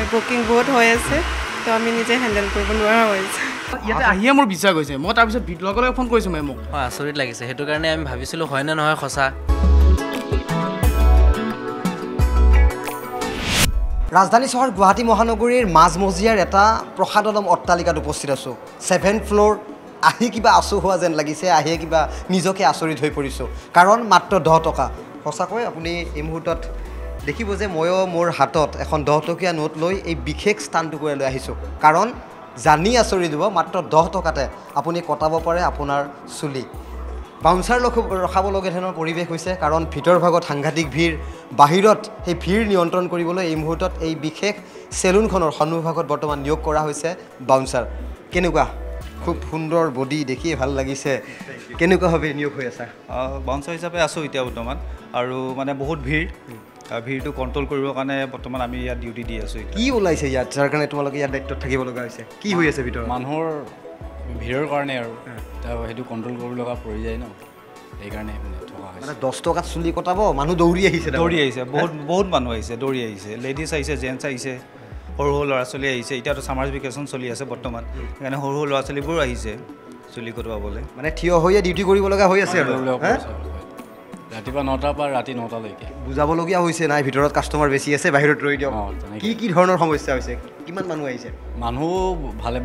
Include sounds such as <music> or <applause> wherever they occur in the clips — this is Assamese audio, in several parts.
হয় বুকিং বহুত হৈ আছে তো আমি নিজে হেণ্ডেল কৰিব নোৱাৰা হৈছে ইয়াতে আহিয়ে মোৰ বিশ্বাস হৈছে মই তাৰপিছত ভিডিঅ' লগে লগে ফোন কৰিছোঁ মেমক। হয় আচৰিত লাগিছে। সেইটো কাৰণে আমি ভাবিছিলোঁ হয়নে নহয় সঁচা? ৰাজধানী চহৰ গুৱাহাটী মহানগৰীৰ মাজমজিয়াৰ এটা প্ৰসাদলম অট্টালিকাত উপস্থিত আছোঁ। ছেভেন ফ্ল'ৰ আহি কিবা আচু হোৱা যেন লাগিছে আহিয়ে কিবা নিজকে আচৰিত হৈ পৰিছোঁ। কাৰণ মাত্ৰ দহ টকা। সঁচাকৈ আপুনি এই মুহূৰ্তত দেখিব যে ময়ো মোৰ হাতত এখন দহ টকীয়া নোট লৈ এই বিশেষ স্থানটুকুৰে লৈ আহিছোঁ। কাৰণ জানি আচৰিত দিব মাত্ৰ দহ টকাতে আপুনি কটাব পাৰে আপোনাৰ চুলি। বাউন্সাৰ লখ ৰখাবলগীয়া ধৰণৰ পৰিৱেশ হৈছে কাৰণ ভিতৰ ভাগত সাংঘাতিক ভিৰ বাহিৰত সেই ভিৰ নিয়ন্ত্ৰণ কৰিবলৈ এই মুহূৰ্তত এই বিশেষ চেলুনখনৰ সন্মুখভাগত বৰ্তমান নিয়োগ কৰা হৈছে বাউন্সাৰ। কেনেকুৱা? খুব সুন্দৰ বডি দেখিয়ে ভাল লাগিছে। কেনেকুৱাভাৱে নিয়োগ হৈ আছা? বাউন্সাৰ হিচাপে আছোঁ এতিয়া বৰ্তমান। আৰু মানে বহুত ভিৰ। ভিৰটো কণ্ট্ৰল কৰিবৰ কাৰণে বৰ্তমান আমি ইয়াত ডিউটি দি আছোঁ কি ওলাইছে ইয়াত যাৰ কাৰণে তোমালোকে ইয়াত দায়িত্বত থাকিব লগা হৈছে? কি হৈ আছে ভিতৰত? মানুহৰ ভিৰৰ কাৰণে আৰু। সেইটো কণ্ট্ৰল কৰিব লগা পৰি যায় ন? সেইকাৰণে মানে দহ টকাত চুলি কটাব মানুহ দৌৰি আহিছে। দৌৰি আহিছে বহুত বহুত মানুহ আহিছে দৌৰি আহিছে। লেডিজ আহিছে জেণ্টছ আহিছে সৰু সৰু ল'ৰা ছোৱালী আহিছে। এতিয়াতো ছামাৰ ভেকেশ্যন চলি আছে বৰ্তমান। সেইকাৰণে সৰু সৰু ল'ৰা ছোৱালীবোৰ আহিছে চুলি কটোৱাবলৈ। মানে থিয় হৈয়ে ডিউটি কৰিব লগা হৈ আছে আৰু। ৰাতিপুৱা নটাৰ পৰা ৰাতি নটালৈকে। বুজাবলগীয়া হৈছে নাই ভিতৰত কাষ্টমাৰ বেছি আছে বাহিৰত ৰৈ দিয়ক। কি কি ধৰণৰ সমস্যা হৈছে? কিমান মানুহ আহিছে? মানুহ ভালে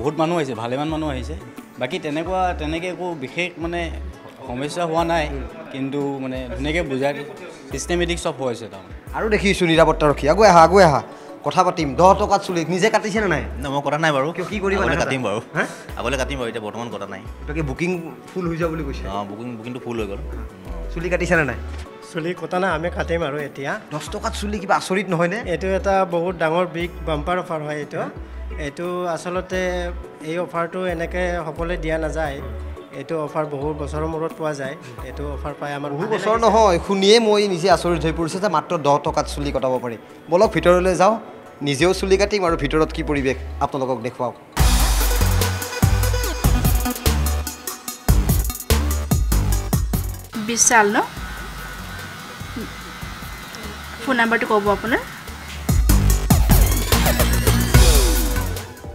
বহুত মানুহ আহিছে ভালেমান মানুহ আহিছে। বাকী তেনেকুৱা তেনেকৈ একো বিশেষ মানে সমস্যা হোৱা নাই কিন্তু মানে ধুনীয়াকৈ বুজাই চিষ্টেমেটিক চব হৈছে তাৰমানে। আৰু দেখিছোঁ নিৰাপত্তাৰক্ষী আগুৱাই আহা আগুৱাই আহা। কথা পাতিম। দহ টকাত চুলি নিজে কাটিছে নে নাই? নাই মই কটা নাই বাৰু। কিয়, কি নাকাটা? কাটিম বাৰু। হা? আগলৈ কাটিম বাৰু এতিয়া বৰ্তমান কটা নাই। তাকে বুকিং ফুল হৈ যোৱা বুলি কৈছে? অঁ বুকিং বুকিংটো ফুল হৈ গ'ল। চুলি কাটিছে নে নাই? চুলি কটা নাই আমি কাটিম আৰু এতিয়া। দহ টকাত চুলি কিবা আচৰিত নহয়নে এইটো এটা বহুত ডাঙৰ বিগ বাম্পাৰ অফাৰ হয় এইটো। এইটো আচলতে এই অফাৰটো এনেকৈ সকলোৱে দিয়া নাযায়। এইটো অফাৰ বহুত বছৰৰ মূৰত পোৱা যায়। এইটো অফাৰ পাই আমাৰ বহু বছৰ। নহয় শুনিয়ে মই নিজে আচৰিত হৈ পৰিছোঁ যে মাত্ৰ দহ টকাত চুলি কটাব পাৰি। বলক ভিতৰলৈ যাওঁ নিজেও চুলি কাটিম আৰু ভিতৰত কি পৰিৱেশ? আপোনালোকক দেখুৱাওক। বিশাল ন? ফোন নাম্বাৰটো ক'ব আপোনাৰ?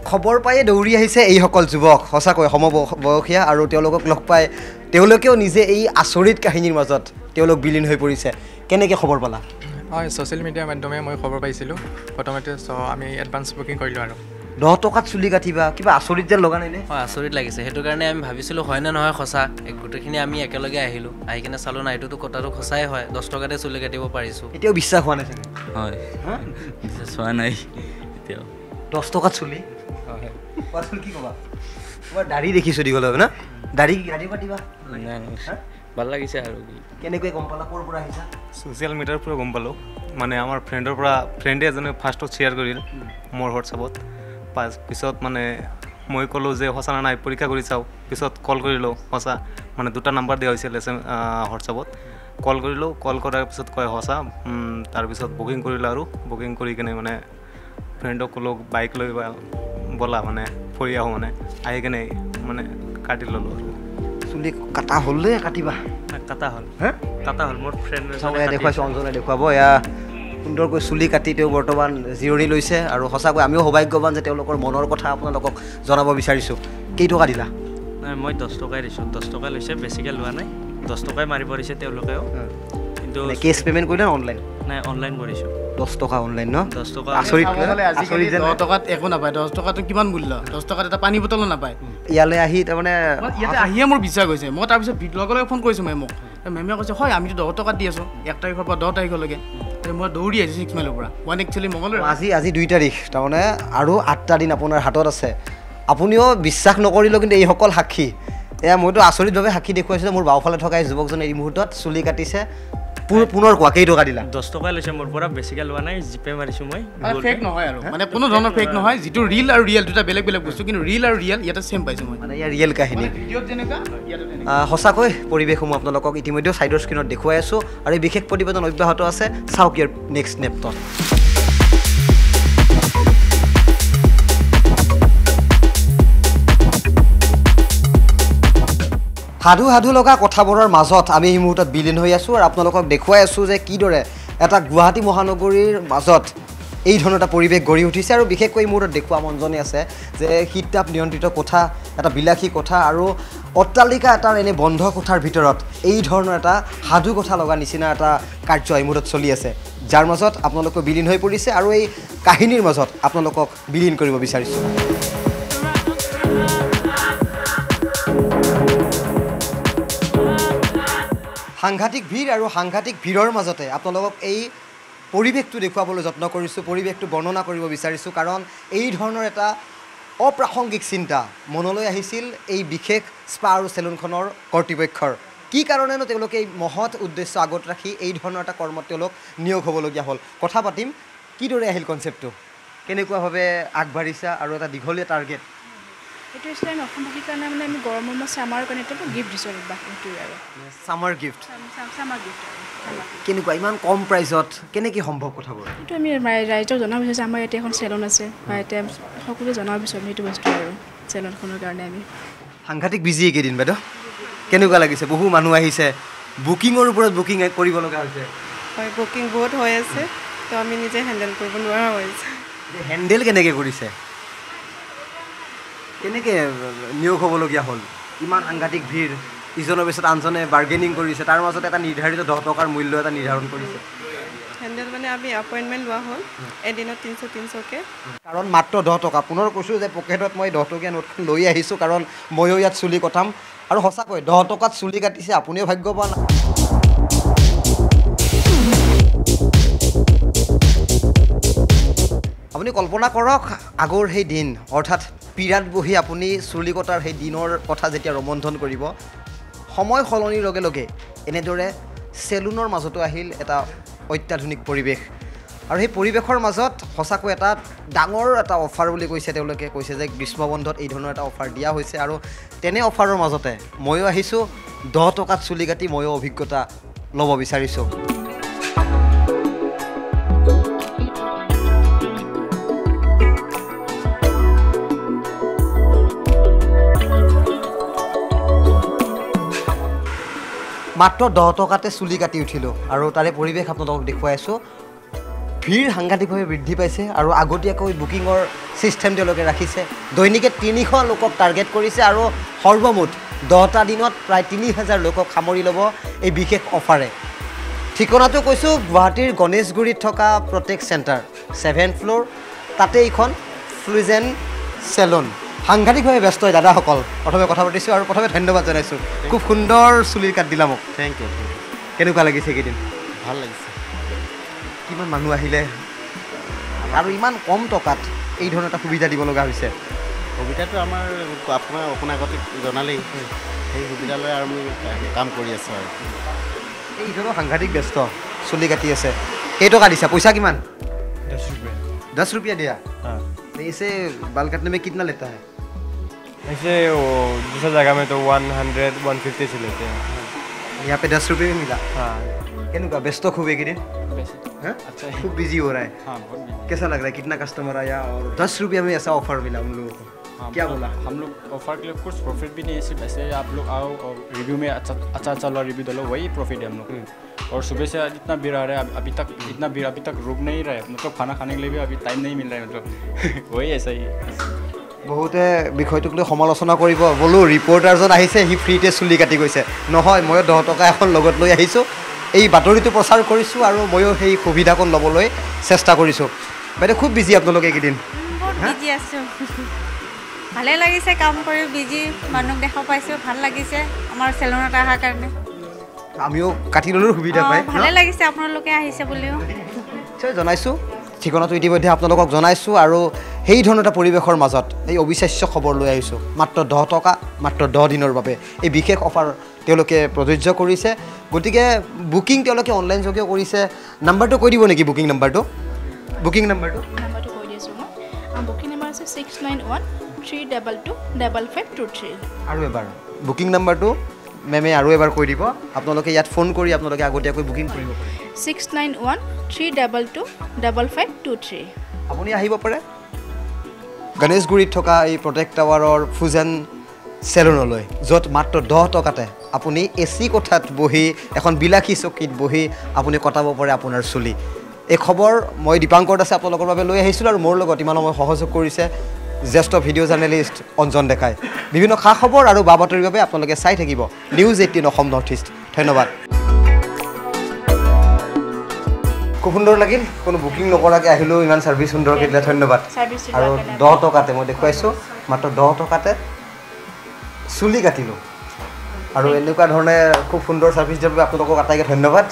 খবৰ পায়ে দৌৰি আহিছে এইসকল যুৱক। সঁচাকৈ সমবয়সীয়া আৰু তেওঁলোকক লগ পাই তেওঁলোকেও নিজে এই আচৰিত কাহিনীৰ মাজত তেওঁলোক বিলীন হৈ পৰিছে। কেনেকৈ খবৰ পালা? হয় ছ'চিয়েল মিডিয়াৰ মাধ্যমে মই খবৰ পাইছিলোঁ। প্ৰথমতে চ' আমি এডভান্স বুকিং কৰিলোঁ আৰু। দহ টকাত চুলি কাটিবা কিবা আচৰিত যেন লগা নাইনে হয় আচৰিত লাগিছে। সেইটো কাৰণে আমি ভাবিছিলোঁ হয়নে নহয় সঁচা? গোটেইখিনি আমি একেলগে আহিলোঁ। আহি কিনে চালোঁ নাই এইটোতো কথাটো সঁচাই হয়। দহ টকাতে চুলি কাটিব পাৰিছোঁ। এতিয়াও বিশ্বাস হোৱা নাই চাগে? হয়। চোৱা নাই এতিয়াও। দহ টকাত চুলি? কোৱাচোন কি ক'বা? তোমাৰ দাড়ি দেখিছোঁ দীঘল হয় না? দাড়ি দাড়ি কাটিবা? ভাল লাগিছে আৰু কেনেকৈ গম পালা? ক'ৰ পৰা আহিছা? ছ'চিয়েল মিডিয়াৰ পৰা গম পালোঁ। মানে আমাৰ ফ্ৰেণ্ডৰ পৰা ফ্ৰেণ্ডে এজনে ফাৰ্ষ্টত শ্বেয়াৰ কৰিল মোৰ হোৱাটছআপত পাছ পিছত মানে মই ক'লোঁ যে সঁচা নে নাই পৰীক্ষা কৰি চাওঁ। পিছত কল কৰিলোঁ সঁচা মানে দুটা নাম্বাৰ দিয়া হৈছিল এছ এম হোৱাটছআপত কল কৰিলোঁ কল কৰাৰ পিছত কয় সঁচা তাৰপিছত বুকিং কৰিলোঁ আৰু। বুকিং কৰি কিনে মানে ফ্ৰেণ্ডক ক'লোঁ বাইক লৈ বা- ব'লা মানে ফুৰি আহোঁ মানে। আহি কিনে মানে কাটি ল'লোঁ আৰু। চুলি কাটা হ'ল নে কাটিবা? কাটা হ'ল। হা? কাটা হ'ল মোৰ ফ্ৰেণ্ড দেখুৱাইছোঁ অঞ্জনে দেখুৱাব এয়া সুন্দৰকৈ চুলি কাটি তেওঁ বৰ্তমান জিৰণি লৈছে আৰু সঁচাকৈ আমিও সৌভাগ্যৱান যে তেওঁলোকৰ মনৰ কথা আপোনালোকক জনাব বিচাৰিছোঁ। কেইটকা দিলা? নাই মই দহ টকাই দিছোঁ। দহ টকা লৈছে বেছিকৈ লোৱা নাই। দহ টকাই মাৰিব দিছে তেওঁলোকেও। কিন্তু কেছ পে'মেণ্ট কৰিলে অনলাইন? নাই অনলাইন কৰিছোঁ। দহ টকা অনলাইন ন? দহ টকা আচৰিত আজিকালি আচৰিত দহ টকাত একো নাপায়। দহ টকাটো কিমান মূল্য? দহ টকাত এটা পানী বটলো নাপায়। ইয়ালৈ আহি তাৰমানে ইয়াতে আহিয়ে মোৰ বিশ্বাস হৈছে মই তাৰপিছত লগে লগে ফোন কৰিছোঁ মেমক। মেমে কৈছে হয় আমিতো দহ টকাত দি আছোঁ। এক তাৰিখৰ পৰা দহ তাৰিখলৈকে। মই দৌৰি আহিছোঁ ছিক্স মাইলৰ পৰা। ওৱান একচুৱেলি মঙলবাৰ আজি আজি দুই তাৰিখ তাৰমানে আৰু আঠটা দিন আপোনাৰ হাতত আছে। আপুনিও বিশ্বাস নকৰিলেও কিন্তু এইসকল সাক্ষী। এয়া মইতো আচৰিতভাৱে সাক্ষী দেখুৱাইছিলোঁ মোৰ বাওঁফালে থকা এই যুৱকজনে এই মুহূৰ্তত চুলি কাটিছে পুৰ- পুনৰ কোৱা কেইটকা দিলা? দহ টকাই লৈছে মোৰ পৰা বেছিকৈ লোৱা নাই জিপে মাৰিছোঁ মই ফেক নহয় আৰু মানে কোনো ধৰণৰ ফেক নহয় যিটো ৰিল আৰু ৰিয়েল দুটা বেলেগ বেলেগ বস্তু কিন্তু ৰিল আৰু ৰিয়েল ইয়াতে ছেম পাইছোঁ মই। মানে ইয়াৰ ৰিয়েল কাহিনী। সঁচাকৈ পৰিৱেশসমূহ আপোনালোকক ইতিমধ্যে ছাইডৰ স্ক্ৰীণত দেখুৱাই আছোঁ আৰু এই বিশেষ প্ৰতিবেদন অব্যাহত আছে চাওক ইয়াৰ নেক্সট নেপটত সাধু সাধু লগা কথাবোৰৰ মাজত আমি এই মুহূৰ্তত বিলীন হৈ আছোঁ আৰু আপোনালোকক দেখুৱাই আছোঁ যে কিদৰে এটা গুৱাহাটী মহানগৰীৰ মাজত এই ধৰণৰ এটা পৰিৱেশ গঢ়ি উঠিছে আৰু বিশেষকৈ মোৰ তাত দেখুওৱা মনজনে আছে যে শীত তাপ নিয়ন্ত্ৰিত কোঠা এটা বিলাসী কোঠা আৰু অট্টালিকা এটাৰ এনে বন্ধ কোঠাৰ ভিতৰত এই ধৰণৰ এটা সাধু কথা লগা নিচিনা এটা কাৰ্য এই মুহূৰ্তত চলি আছে। যাৰ মাজত আপোনালোকে বিলীন হৈ পৰিছে আৰু এই কাহিনীৰ মাজত আপোনালোকক বিলীন কৰিব বিচাৰিছোঁ। সাংঘাতিক ভিৰ আৰু সাংঘাতিক ভিৰৰ মাজতে আপোনালোকক এই পৰিৱেশটো দেখুৱাবলৈ যত্ন কৰিছোঁ পৰিৱেশটো বৰ্ণনা কৰিব বিচাৰিছোঁ কাৰণ এই ধৰণৰ এটা অপ্ৰাসংগিক চিন্তা মনলৈ আহিছিল এই বিশেষ স্পা আৰু চেলুনখনৰ কৰ্তৃপক্ষৰ। কি কাৰণেনো তেওঁলোকে এই মহৎ উদ্দেশ্য আগত ৰাখি এই ধৰণৰ এটা কৰ্মত তেওঁলোক নিয়োগ হ'বলগীয়া হ'ল? কথা পাতিম কিদৰে আহিল কনচেপ্টটো কেনেকুৱাভাৱে আগবাঢ়িছা আৰু এটা দীঘলীয়া টাৰ্গেট এইটো আছিলে আমি অসমবাসীৰ কাৰণে মানে আমি গৰমৰ মাছ আমাৰ কাৰণে এটা গিফ্ট দিছোঁ আৰু বাকী সেইটোৱে আৰু। Summer gift summer gift. কেনেকুৱা ইমান কম প্ৰাইজত কেনেকৈ সম্ভৱ কথাবোৰ? এইটো আমি ৰাই- ৰাইজক জনাব বিচাৰিছোঁ আমাৰ ইয়াতে এখন চেলুন আছে বা এতিয়া সকলোৱে জনাব বিচাৰোঁ সেইটো বস্তু আৰু চেলুনখনৰ কাৰণে আমি। সাংঘাতিক বিজি এইকেইদিন বাইদেউ। কেনেকুৱা লাগিছে? বহু মানুহ আহিছে বুকিঙৰ ওপৰত বুকিং কৰিব লগা হৈছে। হয় বুকিং বহুত হৈ আছে তো আমি নিজে হেণ্ডেল কৰিব নোৱাৰা হৈছে হেণ্ডেল কেনেকৈ কৰিছে? কেনেকৈ নিয়োগ হ'বলগীয়া হ'ল? ইমান সাংঘাতিক ভিৰ। ইজনৰ পিছত আনজনে বাৰ্গেনিং কৰিছে তাৰ মাজত এটা নিৰ্ধাৰিত দহ টকাৰ মূল্য এটা নিৰ্ধাৰণ কৰিছে। হেণ্ডেল মানে আমি এপইণ্টমেণ্ট লোৱা হ'ল এদিনত তিনিশ তিনিশকৈ। কাৰণ মাত্ৰ দহ টকা। পুনৰ কৈছোঁ যে পকেটত মই দহ টকীয়া নোটখন লৈ আহিছোঁ কাৰণ ময়ো ইয়াত চুলি কটাম। আৰু সঁচাকৈ দহ টকাত চুলি কাটিছে আপুনিও ভাগ্যৱান আপুনি কল্পনা কৰক আগৰ সেই দিন অৰ্থাৎ পীড়াত বহি আপুনি চুলি কটাৰ সেই দিনৰ কথা যেতিয়া ৰমন্থন কৰিব সময় সলনিৰ লগে লগে এনেদৰে চেলুনৰ মাজতো আহিল এটা অত্যাধুনিক পৰিৱেশ। আৰু সেই পৰিৱেশৰ মাজত সঁচাকৈ এটা ডাঙৰ এটা অফাৰ বুলি কৈছে তেওঁলোকে কৈছে যে গ্ৰীষ্ম বন্ধত এই ধৰণৰ এটা অফাৰ দিয়া হৈছে আৰু তেনে অফাৰৰ মাজতে ময়ো আহিছোঁ দহ টকাত চুলি কাটি ময়ো অভিজ্ঞতা ল'ব বিচাৰিছোঁ। মাত্ৰ দহ টকাতে চুলি কাটি উঠিলোঁ আৰু তাৰে পৰিৱেশ আপোনালোকক দেখুৱাই আছোঁ। ভিৰ সাংঘাতিকভাৱে বৃদ্ধি পাইছে আৰু আগতীয়াকৈ বুকিঙৰ ছিষ্টেম তেওঁলোকে ৰাখিছে। দৈনিকে তিনিশ লোকক টাৰ্গেট কৰিছে আৰু সৰ্বমুঠ দহটা দিনত প্ৰায় তিনি হাজাৰ লোকক সামৰি ল'ব এই বিশেষ অফাৰে ঠিকনাটো কৈছোঁ গুৱাহাটীৰ গণেশগুৰিত থকা প্ৰটেক্ট চেণ্টাৰ ছেভেন ফ্ল'ৰ তাতে এইখন ফ্লুজেন চেলুন সাংঘাতিকভাৱে ব্যস্ত হয় দাদাসকল প্ৰথমে কথা পাতিছোঁ আৰু প্ৰথমে ধন্যবাদ জনাইছোঁ খুব সুন্দৰ চুলিৰ কাট দিলা মোক থেংক ইউ কেনেকুৱা লাগিছে এইকেইদিন ভাল লাগিছে কিমান মানুহ আহিলে আৰু ইমান কম টকাত এই ধৰণৰ এটা সুবিধা দিব লগা হৈছে সুবিধাটো আমাৰ আপোনাৰ আপোনাৰ আগতে জনালেই সেই সুবিধা লৈ আৰু আমি কাম কৰি আছোঁ আৰু এই ধৰণৰ সাংঘাতিক ব্যস্ত চুলি কাটি আছে কেইটকা দিছা পইচা কিমান दस रुपये दस रुपया दिया हाँ तो इसे बाल काटने में कितना लेता है ऐसे वो दूसरा जगह में तो वन हंड्रेड वन फिफ्टी से लेते हैं। यहाँ पे दस रुपये में मिला। हाँ। केनुका व्यस्त खूब एक दिन हाँ? अच्छा। खूब बिज़ी हो रहा है। हाँ बहुत कैसा लग रहा है? कितना कस्टमर आया और दस रुपये में ऐसा ऑफ़र मिला उन लोगों को? हाँ, क्या बोला? हम लोग ऑफ़र के लिए कुछ प्रॉफिट भी नहीं है सिर्फ़ ऐसे आप लोग आओ और रिव्यू में अच्छा अच्छा अच्छा वाला रिव्यू डालो वही प्रॉफिट है हम लोग और सुबह से जितना भीड़ आ रहा है अभी- अभी तक इतना भीड़ अभी तक रुक नहीं रहा है। मतलब खाना खाने के लिए भी अभी टाइम नहीं मिल रहा है मतलब। <laughs> वही ऐसा ही है। বহুতে বিষয়টোক লৈ সমালোচনা কৰিব। বোলো ৰিপৰ্টাৰজন আহিছে সি ফ্ৰীতে চুলি কাটি গৈছে। নহয় ময়ো দহ টকা এখন লগত লৈ আহিছোঁ। এই বাতৰিটো প্ৰচাৰ কৰিছোঁ আৰু ময়ো সেই সুবিধাকণ ল'বলৈ চেষ্টা কৰিছোঁ। বাইদেউ খুব বিজি আপোনালোকে এইকেইদিন। ভালে লাগিছে কাম কৰি বিজি মানুহক দেখা পাইছোঁ ভাল লাগিছে আমাৰ চেলুনত অহাৰ কাৰণে। আমিও কাটি ল'লেও সুবিধা পায় ভালে লাগিছে আপোনালোকে আহিছে বুলিও। নিশ্চয় জনাইছোঁ। ঠিকনাটো ইতিমধ্যে আপোনালোকক জনাইছোঁ আৰু সেই ধৰণৰ এটা পৰিৱেশৰ মাজত এই অবিশ্বাস্য খবৰ লৈ আহিছোঁ। মাত্ৰ দহ টকা মাত্ৰ দহ দিনৰ বাবে। এই বিশেষ অফাৰ তেওঁলোকে প্ৰযোজ্য কৰিছে। গতিকে বুকিং তেওঁলোকে অনলাইন যোগেও কৰিছে। নাম্বাৰটো কৈ দিব নেকি বুকিং নাম্বাৰটো? বুকিং নাম্বাৰটো? নাম্বাৰটো কৈ দি আছোঁ মই বুকিং নাম্বাৰ আছে six nine one three double two double five two three. আৰু এবাৰ। বুকিং নাম্বাৰটো মেমে আৰু এবাৰ কৈ দিব। আপোনালোকে ইয়াত ফোন কৰি আপোনালোকে আগতীয়াকৈ বুকিং কৰিব six nine one three double two double five two three. আপুনি আহিব পাৰে। গণেশগুৰিত থকা এই প্ৰটেক্ট টাৱাৰৰ ফুজেন চেলুনলৈ য'ত মাত্ৰ দহ টকাতে আপুনি এ চি কোঠাত বহি এখন বিলাসী চকীত বহি আপুনি কটাব পাৰে আপোনাৰ চুলি। এই খবৰ মই দীপাংকৰ দাসে আপোনালোকৰ বাবে লৈ আহিছিলোঁ আৰু মোৰ লগত ইমান সময় সহযোগ কৰিছে জ্যেষ্ঠ ভিডিঅ' জাৰ্নেলিষ্ট অঞ্জন ডেকাই। বিভিন্ন খা খবৰ আৰু বা বাতৰিৰ বাবে আপোনালোকে চাই থাকিব। News eighteen Assam north east. ধন্যবাদ। খুব সুন্দৰ লাগিল। কোনো বুকিং নকৰাকৈ আহিলোঁ ইমান ছাৰ্ভিচ সুন্দৰকৈ দিলে ধন্যবাদ। আৰু কাৰণে। দহ টকাতে মই দেখুৱাইছোঁ মাত্ৰ দহ টকাতে চুলি কাটিলোঁ। আৰু এনেকুৱা ধৰণে খুব সুন্দৰ ছাৰ্ভিচ দিয়াৰ বাবে আপোনালোকক আটাইকে ধন্যবাদ।